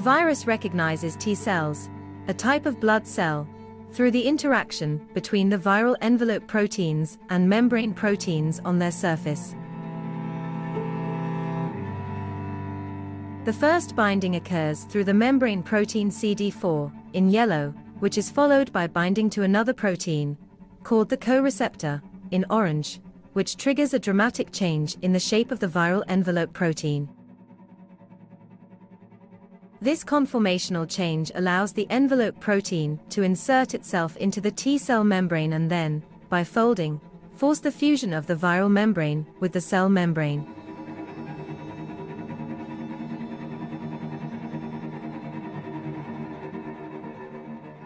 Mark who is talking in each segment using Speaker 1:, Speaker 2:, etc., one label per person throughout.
Speaker 1: The virus recognizes T cells, a type of blood cell, through the interaction between the viral envelope proteins and membrane proteins on their surface. The first binding occurs through the membrane protein CD4, in yellow, which is followed by binding to another protein, called the co-receptor, in orange, which triggers a dramatic change in the shape of the viral envelope protein. This conformational change allows the envelope protein to insert itself into the T cell membrane and then, by folding, force the fusion of the viral membrane with the cell membrane.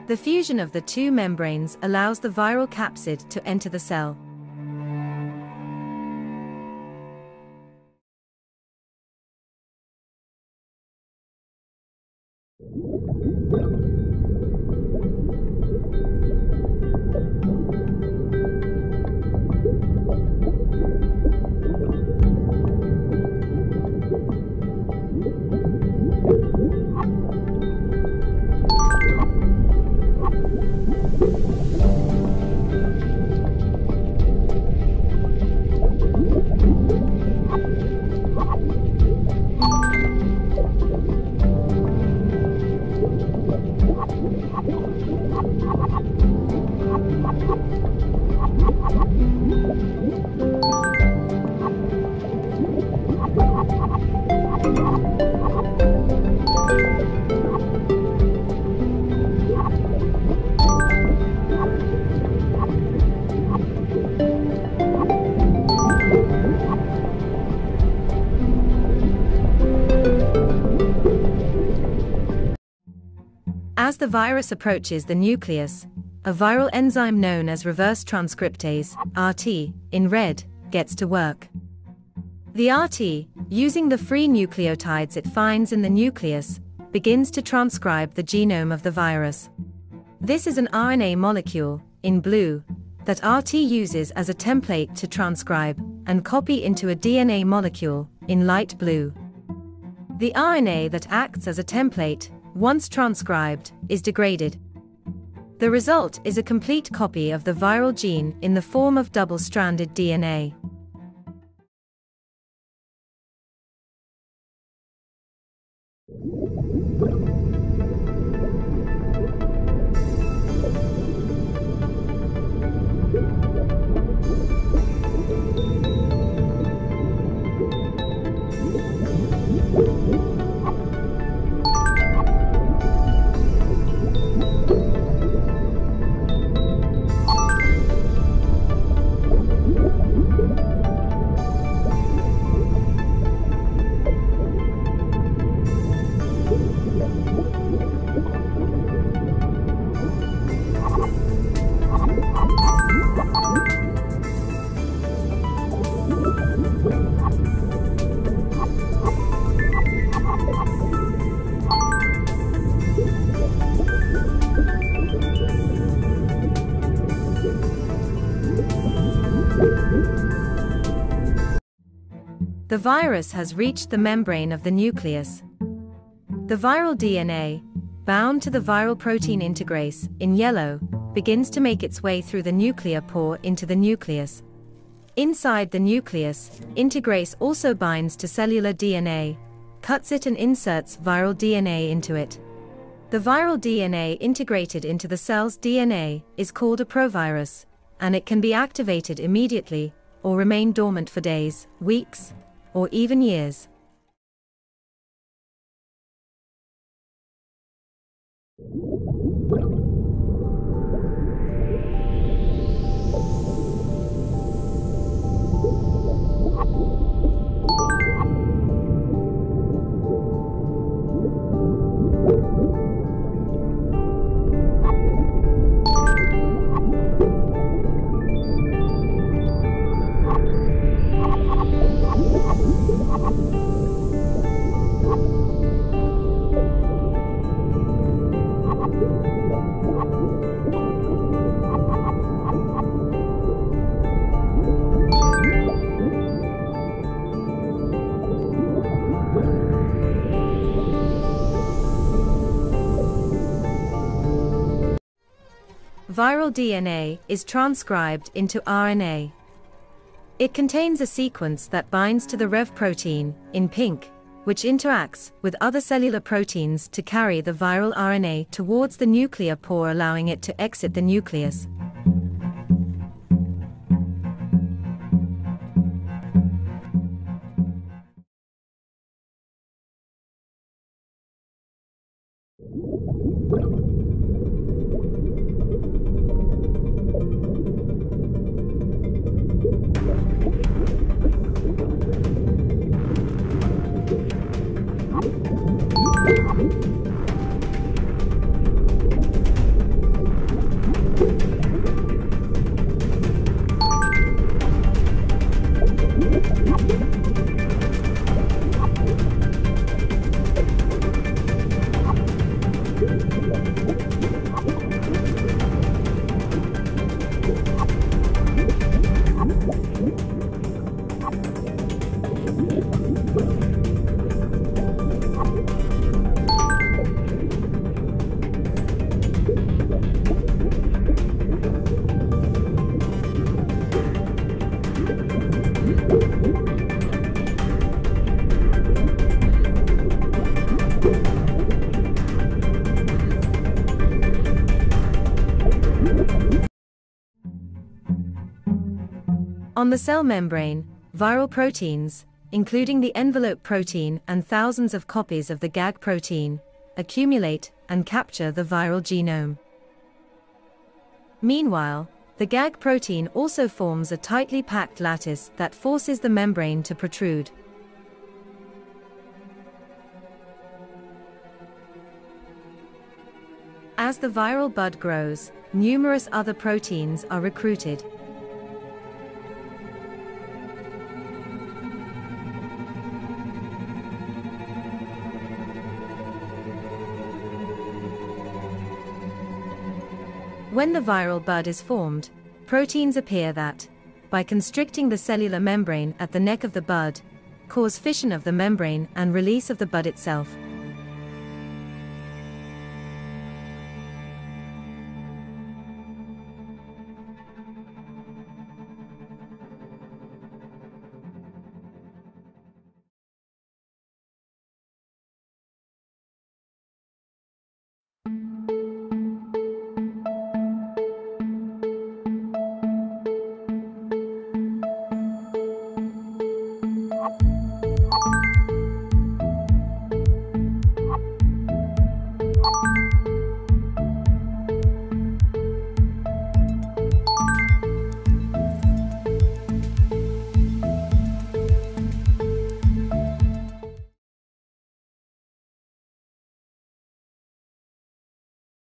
Speaker 1: The fusion of the two membranes allows the viral capsid to enter the cell. As the virus approaches the nucleus, a viral enzyme known as reverse transcriptase, RT, in red, gets to work. The RT, using the free nucleotides it finds in the nucleus, begins to transcribe the genome of the virus. This is an RNA molecule, in blue, that RT uses as a template to transcribe and copy into a DNA molecule, in light blue. The RNA that acts as a template once transcribed, is degraded. The result is a complete copy of the viral gene in the form of double-stranded DNA. The virus has reached the membrane of the nucleus. The viral DNA, bound to the viral protein integrase, in yellow, begins to make its way through the nuclear pore into the nucleus, Inside the nucleus, integrase also binds to cellular DNA, cuts it and inserts viral DNA into it. The viral DNA integrated into the cell's DNA is called a provirus, and it can be activated immediately or remain dormant for days, weeks, or even years. Viral DNA is transcribed into RNA. It contains a sequence that binds to the Rev protein, in pink, which interacts with other cellular proteins to carry the viral RNA towards the nuclear pore allowing it to exit the nucleus. On the cell membrane, viral proteins, including the envelope protein and thousands of copies of the GAG protein, accumulate and capture the viral genome. Meanwhile, the GAG protein also forms a tightly packed lattice that forces the membrane to protrude. As the viral bud grows, numerous other proteins are recruited. When the viral bud is formed, proteins appear that, by constricting the cellular membrane at the neck of the bud, cause fission of the membrane and release of the bud itself.